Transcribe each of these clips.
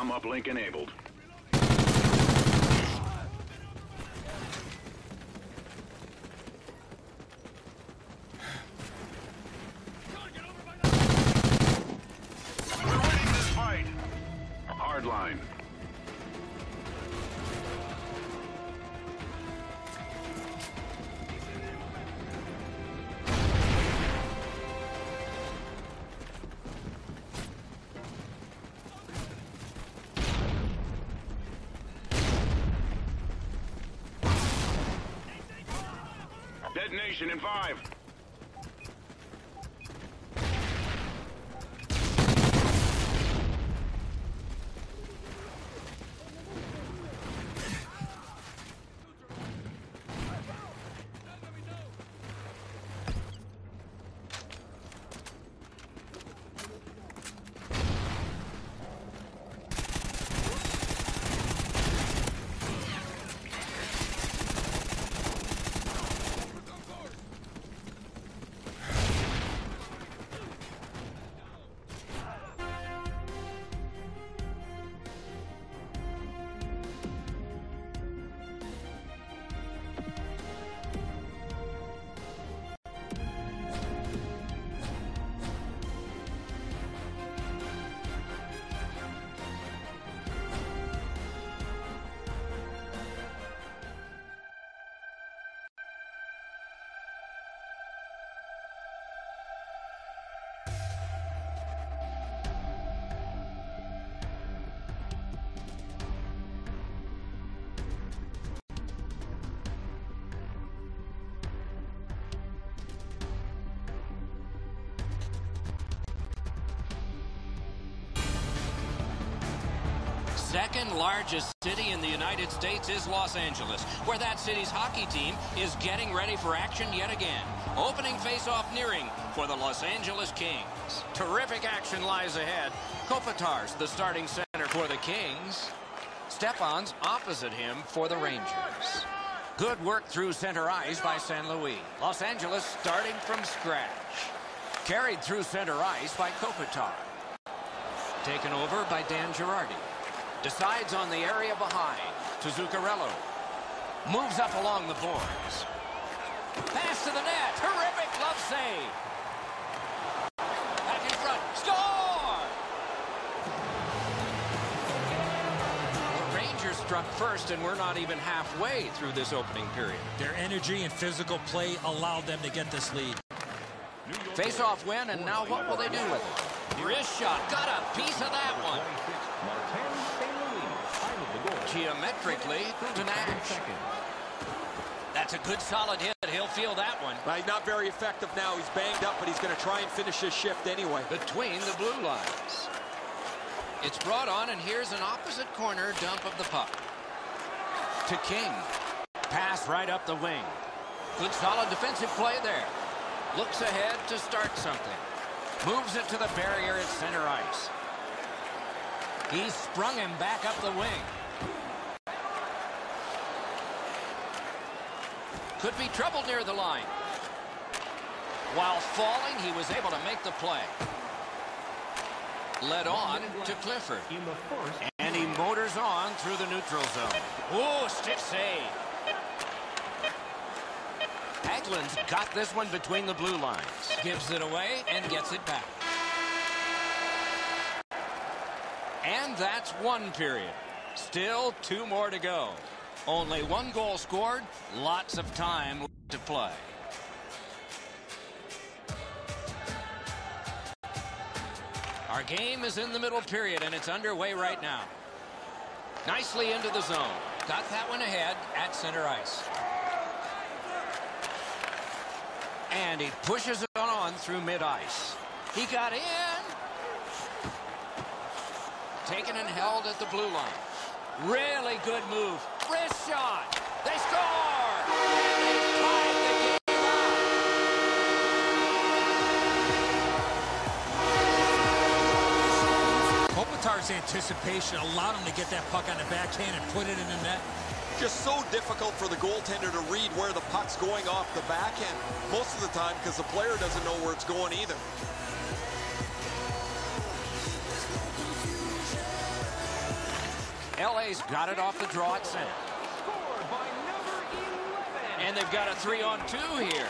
SATCOM uplink enabled. Detonation in five. Second largest city in the United States is Los Angeles, where that city's hockey team is getting ready for action yet again. Opening face-off nearing for the Los Angeles Kings. Terrific action lies ahead. Kopitar's the starting center for the Kings. Stepan's opposite him for the Rangers. Good work through center ice by San Luis. Los Angeles starting from scratch. Carried through center ice by Kopitar. Taken over by Dan Girardi. Decides on the area behind to Zuccarello. Moves up along the boards. Pass to the net. Terrific glove save. Back in front. Score! The Rangers struck first, and we're not even halfway through this opening period. Their energy and physical play allowed them to get this lead. Face-off win, and now what will they do with it? Wrist shot. Got a piece of that one. Geometrically to Nash. That's a good solid hit. He'll feel that one. Well, he's not very effective now. He's banged up, but he's going to try and finish his shift anyway. Between the blue lines. It's brought on, and here's an opposite corner dump of the puck. To King. Pass right up the wing. Good solid defensive play there. Looks ahead to start something. Moves it to the barrier at center ice. He sprung him back up the wing. Could be trouble near the line. While falling, he was able to make the play. Led on to Clifford. And he motors on through the neutral zone. Oh, stick save. Hagelin's got this one between the blue lines. Gives it away and gets it back. And that's one period. Still two more to go. Only one goal scored, lots of time to play. Our game is in the middle period, and it's underway right now. Nicely into the zone. Got that one ahead at center ice. And he pushes it on through mid-ice. He got in. Taken and held at the blue line. Really good move. Wrist shot. They score! And they the game up. Kopitar's anticipation allowed him to get that puck on the backhand and put it in the net. Just so difficult for the goaltender to read where the puck's going off the backhand most of the time because the player doesn't know where it's going either. LA's got it off the draw at center. And they've got a three on two here.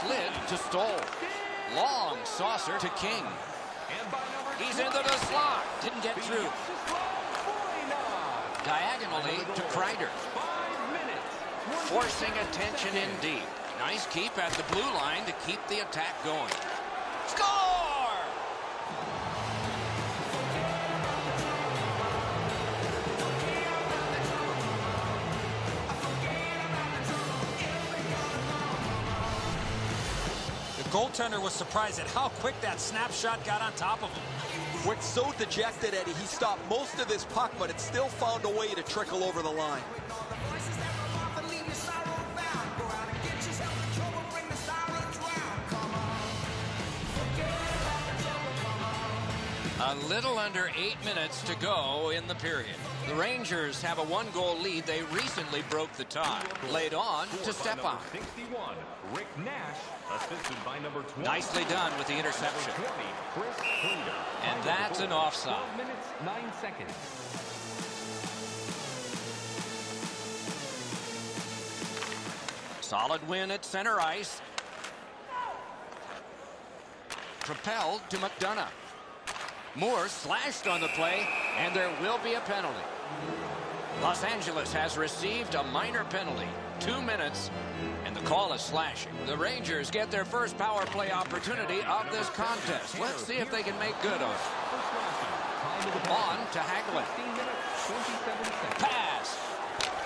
Slid to Stoll. Long saucer to King. He's into the slot. Didn't get through. Diagonally to Kreider. Forcing attention in deep. Nice keep at the blue line to keep the attack going. Score! The goaltender was surprised at how quick that snapshot got on top of him. Quick, so dejected, Eddie. He stopped most of this puck, but it still found a way to trickle over the line. A little under eight minutes to go in the period. The Rangers have a one-goal lead. They recently broke the tie. Laid on to Stepan. 61, Rick Nash, assisted by number 20. Nicely done with the interception. 20, And that's an offside. 12 minutes, 9 seconds. Solid win at center ice. Propelled to McDonagh. Moore slashed on the play, and there will be a penalty. Los Angeles has received a minor penalty. Two minutes, and the call is slashing. The Rangers get their first power play opportunity of this contest. Let's see if they can make good on it. On to Hagelin. 16 minutes, 27 seconds. Pass.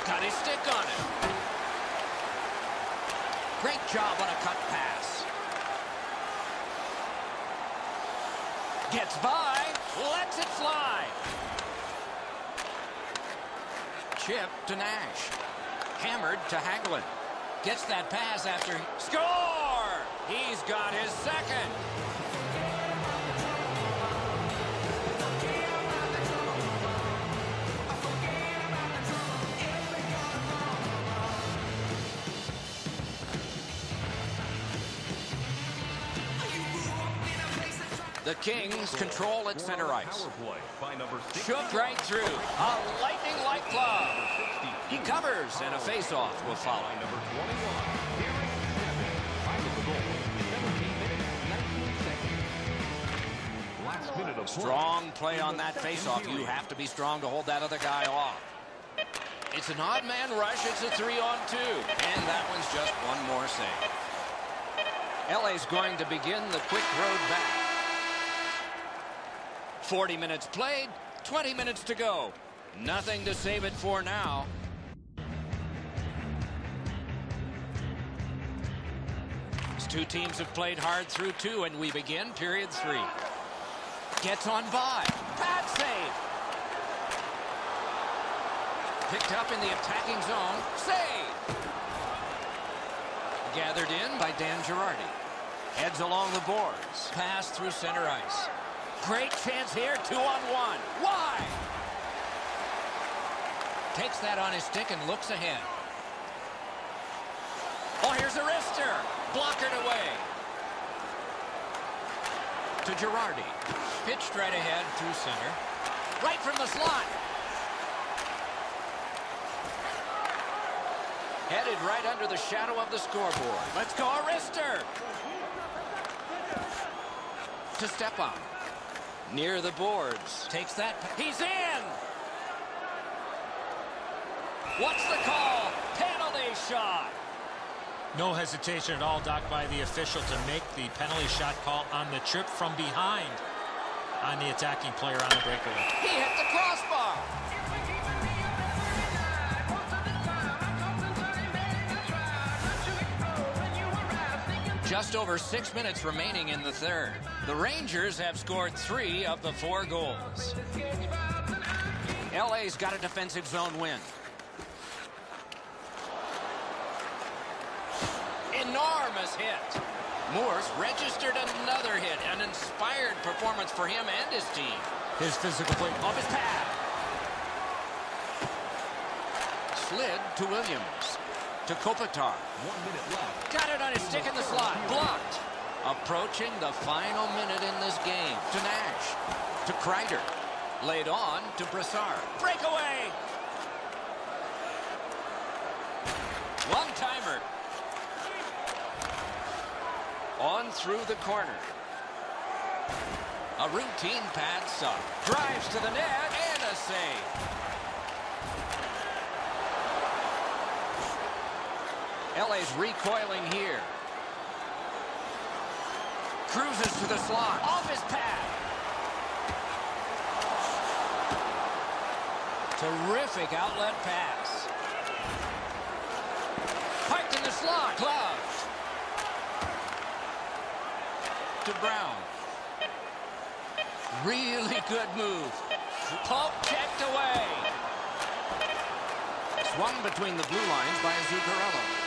Got his stick on it. Great job on a cut pass. Gets by. Lets it slide. Chip to Nash. Hammered to Hagelin. Gets that pass after. Score! He's got his second. The Kings control at center ice. Power play by number 60. Shook right through. A lightning-like glove. He covers, and a face-off will follow. By number 21, Derek Stepan. Time of the goal, 17 minutes, 19 seconds. Last minute of play. Strong play on that face-off. You have to be strong to hold that other guy off. It's an odd man rush. It's a three-on-two. And that one's just one more save. LA's going to begin the quick road back. 40 minutes played, 20 minutes to go. Nothing to save it for now. These two teams have played hard through two, and we begin period three. Gets on by. Pad save. Picked up in the attacking zone. Save. Gathered in by Dan Girardi. Heads along the boards. Pass through center ice. Great chance here. Two on one. Why? Takes that on his stick and looks ahead. Oh, here's a wrister. Blockered away. To Girardi. Pitched right ahead through center. Right from the slot. Headed right under the shadow of the scoreboard. Let's go, a. To step up. Near the boards. Takes that. He's in. What's the call? Penalty shot. No hesitation at all, Doc, by the official to make the penalty shot call on the trip from behind on the attacking player on the breakaway. He hit the crossbar. Just over six minutes remaining in the third. The Rangers have scored three of the four goals. LA's got a defensive zone win. Enormous hit. Morse registered another hit. An inspired performance for him and his team. His physical play. Off his pad. Slid to Williams. To Kopitar. One minute left. Got it on his stick in the slot. Blocked. Approaching the final minute in this game. To Nash. To Kreider. Laid on to Brassard. Breakaway! One-timer. On through the corner. A routine pass up. Drives to the net and a save. LA's recoiling here. Cruises to the slot. Off his pad. Terrific outlet pass. Parked in the slot. Gloved. To Brown. Really good move. Poke checked away. Swung between the blue lines by Zuccarello.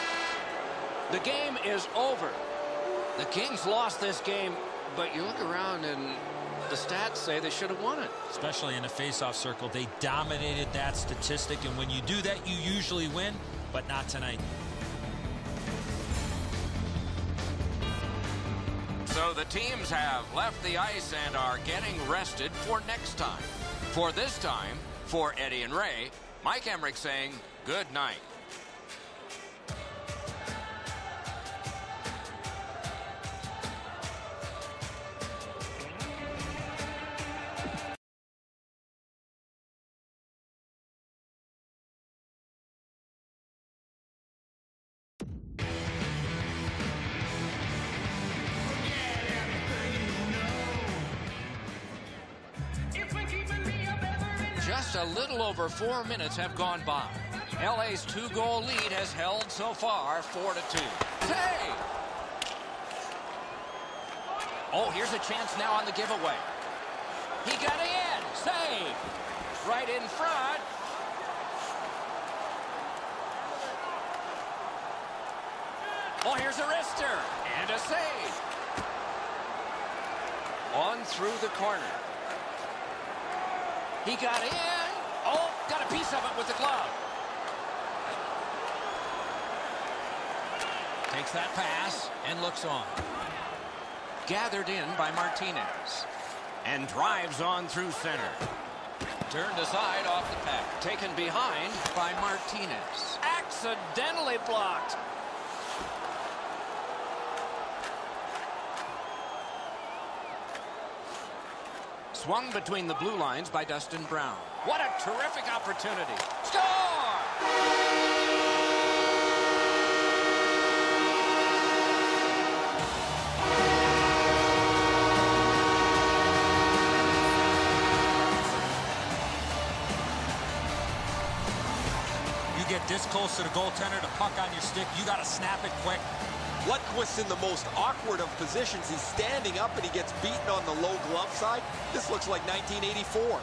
The game is over. The Kings lost this game, but you look around and the stats say they should have won it. Especially in the faceoff circle, they dominated that statistic, and when you do that, you usually win, but not tonight. So the teams have left the ice and are getting rested for next time. For this time, for Eddie and Ray, Mike Emrick saying good night. A little over four minutes have gone by. LA's two-goal lead has held so far, four to two. Hey! Oh, here's a chance now on the giveaway. He got in. Save. Right in front. Oh, here's a wrister. And a save. On through the corner. He got in. Oh, got a piece of it with the glove. Takes that pass and looks on. Gathered in by Martinez. And drives on through center. Turned aside off the pack. Taken behind by Martinez. Accidentally blocked. Swung between the blue lines by Dustin Brown. What a terrific opportunity. Score! You get this close to the goaltender, the puck on your stick, you got to snap it quick. Lundqvist in the most awkward of positions. He's standing up and he gets beaten on the low glove side. This looks like 1984.